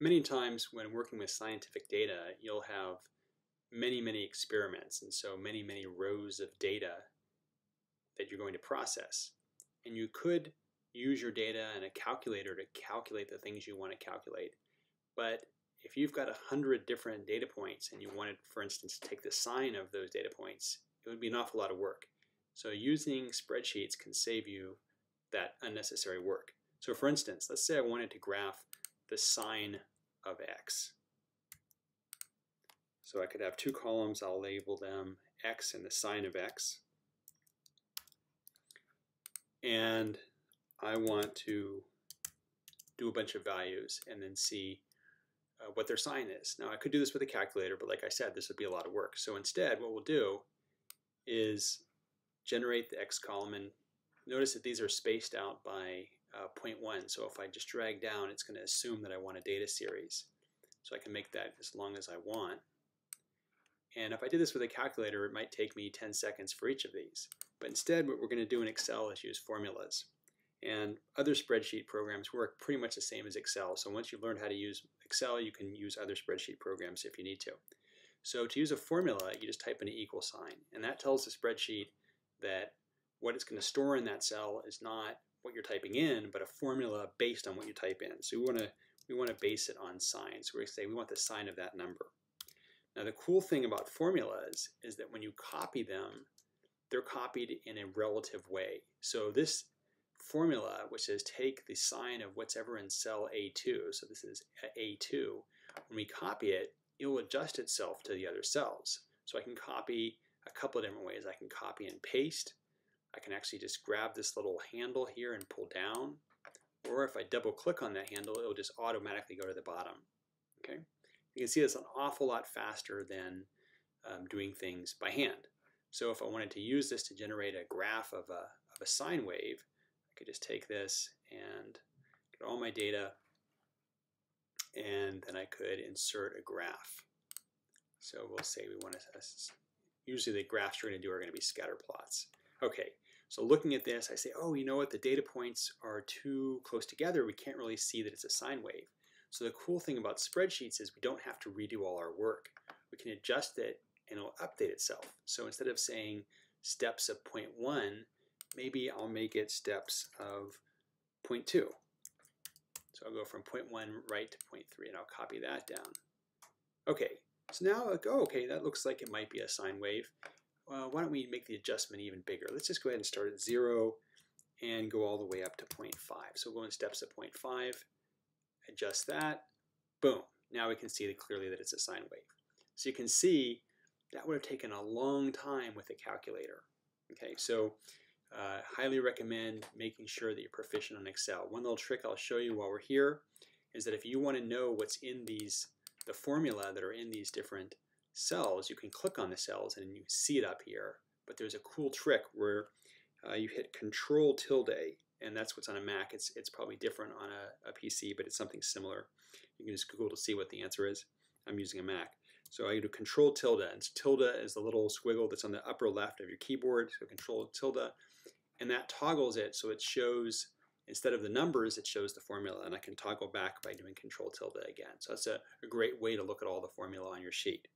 many times when working with scientific data, you'll have many, many experiments, and so many, many rows of data that you're going to process. And you could use your data and a calculator to calculate the things you want to calculate. But if you've got a hundred different data points and you wanted, for instance, to take the sine of those data points, it would be an awful lot of work. So using spreadsheets can save you that unnecessary work. So for instance, let's say I wanted to graph the sine of x. So I could have two columns, I'll label them x and the sine of x. And I want to do a bunch of values and then see uh, what their sine is. Now I could do this with a calculator, but like I said, this would be a lot of work. So instead, what we'll do is generate the x column and notice that these are spaced out by uh, 0.1. So if I just drag down, it's going to assume that I want a data series. So I can make that as long as I want. And if I did this with a calculator, it might take me 10 seconds for each of these. But instead, what we're going to do in Excel is use formulas. And other spreadsheet programs work pretty much the same as Excel. So once you've learned how to use Excel, you can use other spreadsheet programs if you need to. So to use a formula, you just type in an equal sign. And that tells the spreadsheet that what it's going to store in that cell is not what you're typing in, but a formula based on what you type in. So we want to we want to base it on sines. So we're going to say we want the sine of that number. Now the cool thing about formulas is that when you copy them, they're copied in a relative way. So this formula, which says take the sine of whatever in cell A2, so this is A2, when we copy it, it will adjust itself to the other cells. So I can copy a couple of different ways. I can copy and paste. I can actually just grab this little handle here and pull down. Or if I double click on that handle, it'll just automatically go to the bottom. Okay, You can see it's an awful lot faster than um, doing things by hand. So if I wanted to use this to generate a graph of a, of a sine wave, I could just take this and get all my data and then I could insert a graph. So we'll say we want to, usually the graphs we're going to do are going to be scatter plots. Okay, so looking at this, I say, oh, you know what, the data points are too close together. We can't really see that it's a sine wave. So the cool thing about spreadsheets is we don't have to redo all our work. We can adjust it and it'll update itself. So instead of saying steps of 0.1, maybe I'll make it steps of 0.2. So I'll go from 0.1 right to 0.3 and I'll copy that down. Okay, so now I go, oh, okay, that looks like it might be a sine wave. Well, why don't we make the adjustment even bigger? Let's just go ahead and start at 0 and go all the way up to 0.5. So we'll go in steps of 0.5, adjust that, boom. Now we can see clearly that it's a sine wave. So you can see that would have taken a long time with a calculator. Okay, so uh, highly recommend making sure that you're proficient on Excel. One little trick I'll show you while we're here is that if you want to know what's in these, the formula that are in these different cells, you can click on the cells and you see it up here. But there's a cool trick where uh, you hit Control tilde, and that's what's on a Mac. It's, it's probably different on a, a PC, but it's something similar. You can just Google to see what the answer is. I'm using a Mac. So I do Control tilde, and tilde is the little squiggle that's on the upper left of your keyboard. So Control tilde, and that toggles it so it shows instead of the numbers it shows the formula and I can toggle back by doing control tilde again so that's a, a great way to look at all the formula on your sheet